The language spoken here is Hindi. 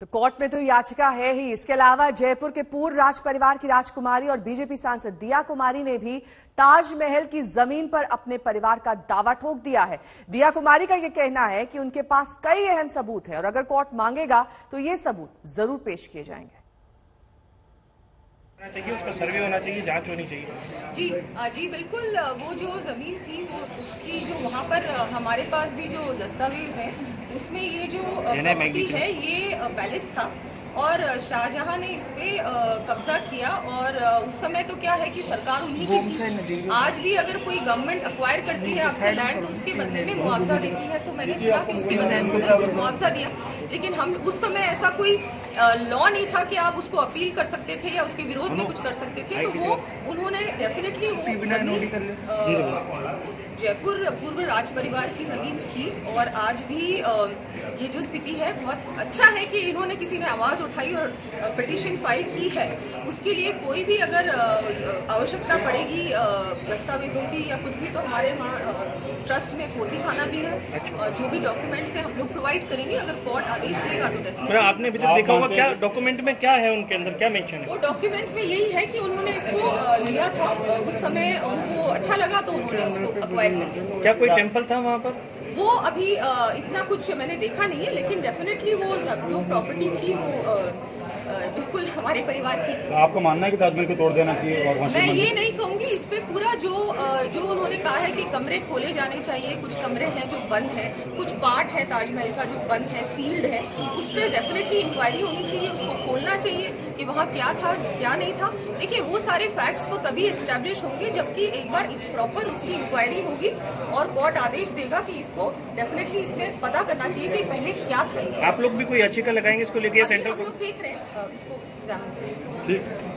तो कोर्ट में तो याचिका है ही। इसके अलावा जयपुर के पूर्व राज परिवार की राजकुमारी और बीजेपी सांसद दिया कुमारी ने भी ताजमहल की ज़मीन पर अपने परिवार का दावा ठोक दिया है। दिया कुमारी का यह कहना है कि उनके पास कई अहम सबूत है और अगर कोर्ट मांगेगा तो ये सबूत ज़रूर पेश किए जाएँगे। चाहिए उसका सर्वे होना चाहिए जाँच होनी चाहिए। जी जी बिल्कुल वो जो ज़मीन थी उसकी जो वहाँ पर हमारे पास भी जो दस्तावेज़ हैं उसमें ये जो प्रॉपर्टी है ये पैलेस था। और शाहजहां ने इस पे आ, कब्जा किया और उस समय तो क्या है कि सरकार उन्हीं की थी आज भी अगर कोई गवर्नमेंट अक्वायर करती है आपसे लैंड तो उसके बदले में मुआवजा देती है। तो मैंने सुना कि उसके बदले में मुआवजा दिया। लेकिन हम उस समय ऐसा कोई लॉ नहीं था कि आप उसको अपील कर सकते थे या उसके विरोध में कुछ कर सकते थे तो वो उन्होंने डेफिनेटली वो जयपुर पूर्व राज परिवार की ज़मीन थी और आज भी ये जो स्थिति है बहुत अच्छा है कि इन्होंने किसी ने आवाज़ उठाई और पिटिशन फ़ाइल की है। उसके लिए कोई भी अगर आवश्यकता पड़ेगी दस्तावेजों की या कुछ भी तो हमारे वहाँ ट्रस्ट में कोती खाना भी है। जो भी डॉक्यूमेंट्स हैं हम लोग प्रोवाइड करेंगे। अगर कोर्ट आदेश देगा तो आपने तक देखा होगा क्या डॉक्यूमेंट में क्या है उनके अंदर? क्या मेंशन है? वो डॉक्यूमेंट्स में यही है कि उन्होंने इसको लिया था। उस समय उनको अच्छा लगा तो उन्होंने उसको अक्वायर कर लिया। क्या कोई टेंपल था वहाँ पर? वो अभी इतना कुछ मैंने देखा नहीं है लेकिन डेफिनेटली वो जो प्रॉपर्टी थी वो बिल्कुल हमारे परिवार की थी। तो आपका मानना है कि ताजमहल को तोड़ देना चाहिए और मैं ये नहीं कहूँगी इस पर पूरा जो जो उन्होंने कहा है कि कमरे खोले जाने चाहिए कुछ कमरे हैं जो बंद है कुछ पार्ट है ताजमहल का जो बंद है सील्ड है उस पर डेफिनेटली इंक्वायरी होनी चाहिए उसको खोलना चाहिए कि वहाँ क्या था क्या नहीं था। देखिए वो सारे फैक्ट्स तो तभी एस्टेब्लिश होंगे जबकि एक बार प्रॉपर उसकी इंक्वायरी होगी और कोर्ट आदेश देगा कि इसको डेफिनेटली इसमें पता करना चाहिए कि पहले क्या था। आप लोग भी कोई अच्छी याचिका लगाएँगे इसको लेके सेंटर सेंट्रल हम देख रहे हैं इसको ठीक।